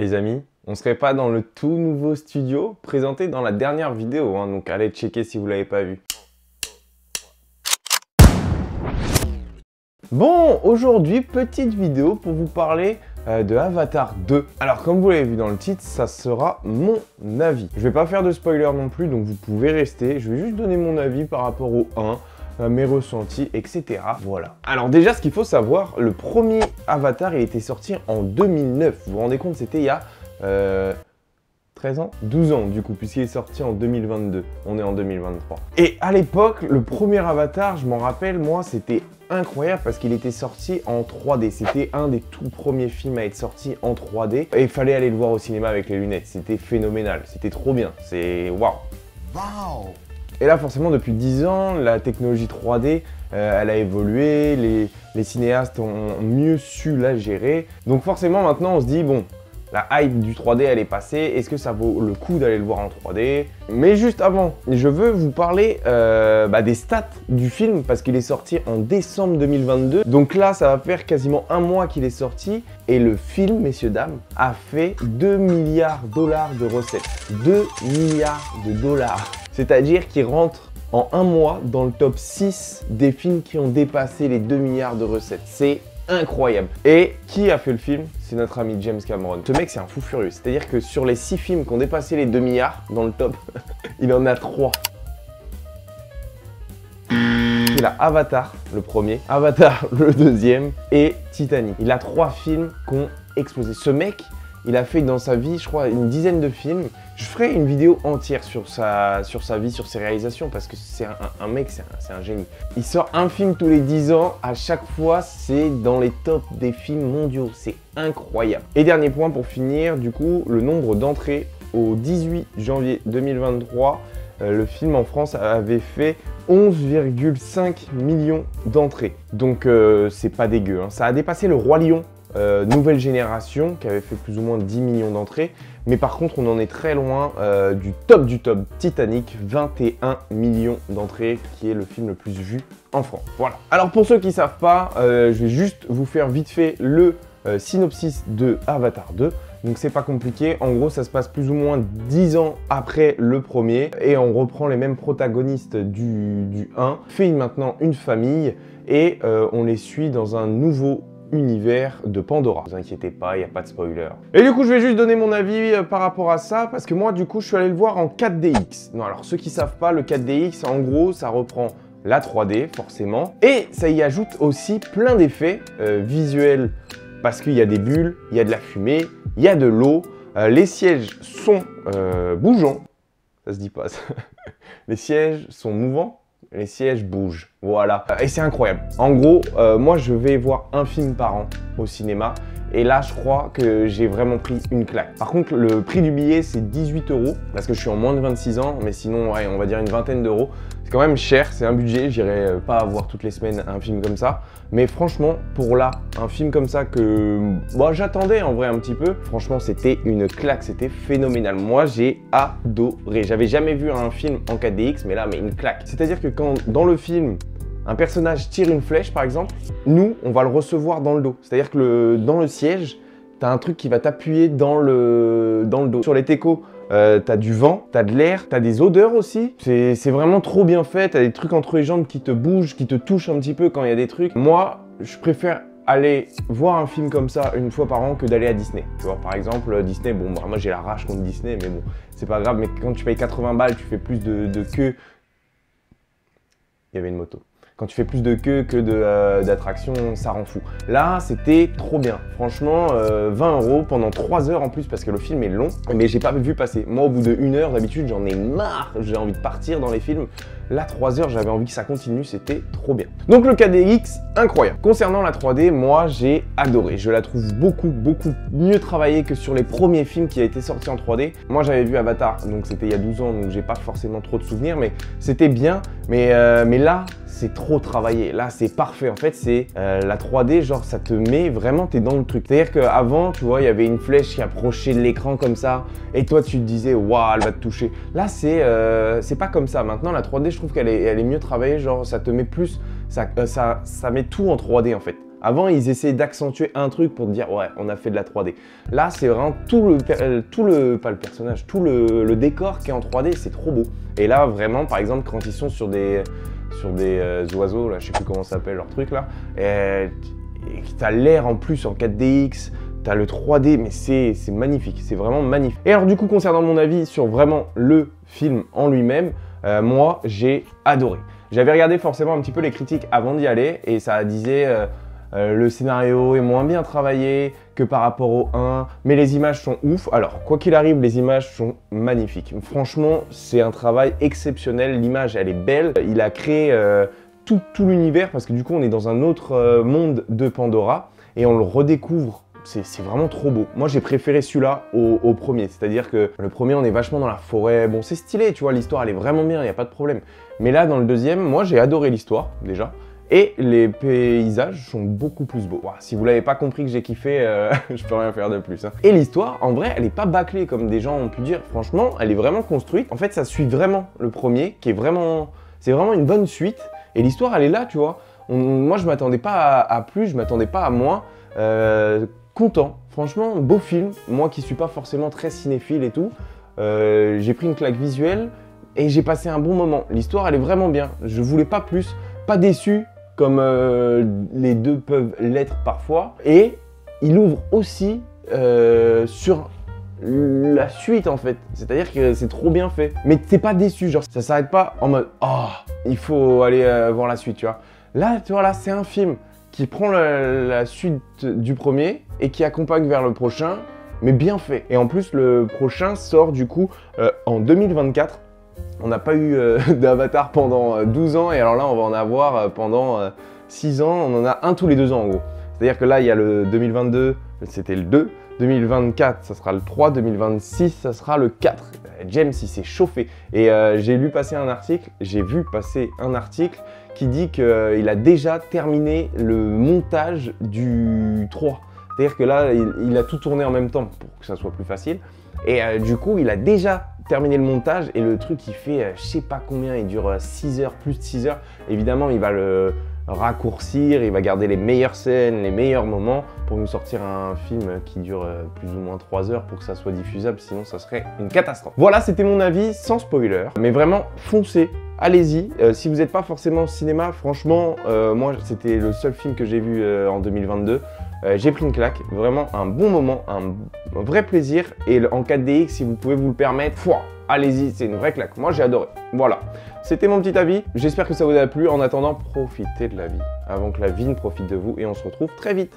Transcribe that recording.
Les amis, on serait pas dans le tout nouveau studio présenté dans la dernière vidéo, hein, donc allez checker si vous l'avez pas vu. Bon, aujourd'hui, petite vidéo pour vous parler euh, de Avatar 2. Alors, comme vous l'avez vu dans le titre, ça sera mon avis. Je vais pas faire de spoiler non plus, donc vous pouvez rester. Je vais juste donner mon avis par rapport au 1 euh, mes ressentis, etc. Voilà. Alors déjà, ce qu'il faut savoir, le premier Avatar, il était sorti en 2009. Vous vous rendez compte, c'était il y a 13 euh, ans? 12 ans du coup, puisqu'il est sorti en 2022. On est en 2023. Et à l'époque, le premier Avatar, je m'en rappelle, moi, c'était incroyable parce qu'il était sorti en 3D. C'était un des tout premiers films à être sorti en 3D. Et il fallait aller le voir au cinéma avec les lunettes. C'était phénoménal. C'était trop bien. C'est. Waouh et là, forcément, depuis 10 ans, la technologie 3D, euh, elle a évolué, les, cinéastes ont mieux su la gérer. Donc forcément, maintenant, on se dit, bon, la hype du 3D, elle est passée. Est-ce que ça vaut le coup d'aller le voir en 3D Mais juste avant, je veux vous parler euh, bah, des stats du film parce qu'il est sorti en décembre 2022. Donc là, ça va faire quasiment un mois qu'il est sorti. Et le film, messieurs, dames, a fait 2 milliards de dollars de recettes. 2 milliards de dollars. C'est-à-dire qu'il rentre en un mois dans le top 6 des films qui ont dépassé les 2 milliards de recettes. C'est incroyable. Et qui a fait le film? C'est notre ami James Cameron. Ce mec, c'est un fou furieux. C'est-à-dire que sur les 6 films qui ont dépassé les 2 milliards dans le top, il en a 3. Il a Avatar, le premier, Avatar, le deuxième, et Titanic. Il a 3 films qui ont explosé. Ce mec, il a fait dans sa vie, je crois, une dizaine de films. Je ferai une vidéo entière sur sa, vie, sur ses réalisations, parce que c'est un, mec, c'est un, génie. Il sort un film tous les 10 ans, à chaque fois, c'est dans les tops des films mondiaux. C'est incroyable. Et dernier point pour finir, du coup, le nombre d'entrées au 18 janvier 2023. Euh, le film en France avait fait 11,5 millions d'entrées. Donc euh, c'est pas dégueu. Hein. Ça a dépassé le Roi Lion euh, nouvelle génération qui avait fait plus ou moins 10 millions d'entrées. Mais par contre, on en est très loin euh, du top du top Titanic, 21 millions d'entrées, qui est le film le plus vu en France. Voilà. Alors pour ceux qui ne savent pas, euh, je vais juste vous faire vite fait le synopsis de Avatar 2. Donc c'est pas compliqué, en gros ça se passe plus ou moins 10 ans après le premier et on reprend les mêmes protagonistes du, du 1, fait maintenant une famille et on les suit dans un nouveau univers de Pandora. Ne vous inquiétez pas, il n'y a pas de spoiler. Et du coup, je vais juste donner mon avis euh, par rapport à ça, parce que moi, du coup, je suis allé le voir en 4DX. Non, alors ceux qui savent pas, le 4DX, en gros, ça reprend la 3D, forcément, et ça y ajoute aussi plein d'effets euh, visuels, parce qu'il y a des bulles, il y a de la fumée, il y a de l'eau, euh, les sièges sont bougeants, ça se dit pas, les sièges sont mouvants, les sièges bougent. Voilà. Et c'est incroyable. En gros, euh, moi, je vais voir un film par an au cinéma. Et là, je crois que j'ai vraiment pris une claque. Par contre, le prix du billet, c'est 18 euros. Parce que je suis en moins de 26 ans. Mais sinon, on va dire une vingtaine d'euros. C'est quand même cher, c'est un budget. J'irai euh, pas voir toutes les semaines un film comme ça. Mais franchement, pour là, un film comme ça que bon, j'attendais en vrai un petit peu, franchement, c'était une claque. C'était phénoménal. Moi, j'ai adoré. J'avais jamais vu un film en 4DX, mais là, mais une claque. C'est-à-dire que quand dans le film, un personnage tire une flèche, par exemple, nous, on va le recevoir dans le dos. C'est-à-dire que dans le siège, tu as un truc qui va t'appuyer dans le, dans le dos. Sur les techos, euh, t'as du vent, t'as de l'air, t'as des odeurs aussi. C'est vraiment trop bien fait. T'as des trucs entre les jambes qui te bougent, qui te touchent un petit peu quand il y a des trucs. Moi, je préfère aller voir un film comme ça une fois par an que d'aller à Disney. Tu vois, par exemple, Disney, bon, bah, moi j'ai la rage contre Disney, mais bon, c'est pas grave. Mais quand tu payes 80 balles, tu fais plus de, de queue. Il y avait une moto. Quand tu fais plus de queue que euh, d'attractions, ça rend fou. Là, c'était trop bien. Franchement, 20 euh, euros pendant 3 heures en plus parce que le film est long. Mais j'ai pas vu passer. Moi, au bout de 1 heure, d'habitude, j'en ai marre. J'ai envie de partir dans les films. Là, 3 heures, j'avais envie que ça continue. C'était trop bien. Donc, le KDX, incroyable. Concernant la 3D, moi, j'ai adoré. Je la trouve beaucoup, beaucoup mieux travaillée que sur les premiers films qui a été sortis en 3D. Moi, j'avais vu Avatar, donc c'était il y a 12 ans, donc j'ai pas forcément trop de souvenirs, mais c'était bien. Mais, euh, mais là, c'est trop travaillé. Là, c'est parfait. En fait, c'est euh, la 3D, genre, ça te met vraiment, t'es dans le truc. C'est-à-dire qu'avant, tu vois, il y avait une flèche qui approchait de l'écran comme ça, et toi, tu te disais, waouh, elle va te toucher. Là, c'est euh, c'est pas comme ça. Maintenant, la 3D, je trouve qu'elle est, elle est mieux travaillée. Genre, ça te met plus, ça, euh, ça, ça met tout en 3D en fait. Avant, ils essayaient d'accentuer un truc pour te dire ouais, on a fait de la 3D. Là, c'est vraiment tout le, euh, tout le, pas le personnage, tout le, décor qui est en 3D, c'est trop beau. Et là, vraiment, par exemple, quand ils sont sur des, sur des euh, oiseaux, là, je sais plus comment ça s'appelle leur truc là, t'as l'air en plus en 4DX, T'as le 3D, mais c'est magnifique, c'est vraiment magnifique. Et alors du coup, concernant mon avis sur vraiment le film en lui-même, euh, moi, j'ai adoré. J'avais regardé forcément un petit peu les critiques avant d'y aller, et ça disait euh, le scénario est moins bien travaillé que par rapport au 1, mais les images sont ouf. Alors, quoi qu'il arrive, les images sont magnifiques. Franchement, c'est un travail exceptionnel, l'image, elle est belle. Il a créé tout, tout l'univers, parce que du coup, on est dans un autre monde de Pandora, et on le redécouvre c'est vraiment trop beau. Moi, j'ai préféré celui-là au, premier. C'est-à-dire que le premier, on est vachement dans la forêt. Bon, c'est stylé, tu vois, l'histoire, elle est vraiment bien, il n'y a pas de problème. Mais là, dans le deuxième, moi, j'ai adoré l'histoire, déjà. Et les paysages sont beaucoup plus beaux. si vous l'avez pas compris que j'ai kiffé, euh, je peux rien faire de plus. Hein. Et l'histoire, en vrai, elle est pas bâclée comme des gens ont pu dire. Franchement, elle est vraiment construite. En fait, ça suit vraiment le premier, qui est vraiment... C'est vraiment une bonne suite. Et l'histoire, elle est là, tu vois. moi, je m'attendais pas à, plus, je m'attendais pas à moins. Euh, content. Franchement, beau film. Moi qui suis pas forcément très cinéphile et tout, euh, j'ai pris une claque visuelle et j'ai passé un bon moment. L'histoire, elle est vraiment bien. Je voulais pas plus, pas déçu comme euh, les deux peuvent l'être parfois. Et il ouvre aussi euh, sur la suite en fait. C'est-à-dire que c'est trop bien fait. Mais t'es pas déçu, genre ça s'arrête pas en mode oh il faut aller voir la suite, tu vois. Là, tu vois là, c'est un film qui prend la, suite du premier et qui accompagne vers le prochain, mais bien fait. Et en plus, le prochain sort du coup euh, en 2024. On n'a pas eu euh, d'avatar pendant 12 euh, ans, et alors là, on va en avoir pendant 6 ans. On en a un tous les deux ans en gros. C'est-à-dire que là, il y a le 2022, c'était le 2. 2024, ça sera le 3. 2026, ça sera le 4. James, il s'est chauffé. Et j'ai lu passer un article, j'ai vu passer un article qui dit qu'il a déjà terminé le montage du 3. C'est-à-dire que là, il, a tout tourné en même temps pour que ça soit plus facile. Et euh, du coup, il a déjà terminé le montage et le truc, il fait euh, je sais pas combien, il dure 6 euh, heures, plus de 6 heures. Évidemment, il va le raccourcir, il va garder les meilleures scènes, les meilleurs moments pour nous sortir un film qui dure plus ou moins 3 heures pour que ça soit diffusable, sinon ça serait une catastrophe. Voilà, c'était mon avis sans spoiler, mais vraiment foncez allez-y. Euh, si vous n'êtes pas forcément au cinéma, franchement, euh, moi c'était le seul film que j'ai vu euh, en 2022. J'ai pris une claque, vraiment un bon moment, un, vrai plaisir. Et en 4DX, si vous pouvez vous le permettre, allez-y, c'est une vraie claque. Moi j'ai adoré. Voilà, c'était mon petit avis. J'espère que ça vous a plu. En attendant, profitez de la vie avant que la vie ne profite de vous et on se retrouve très vite.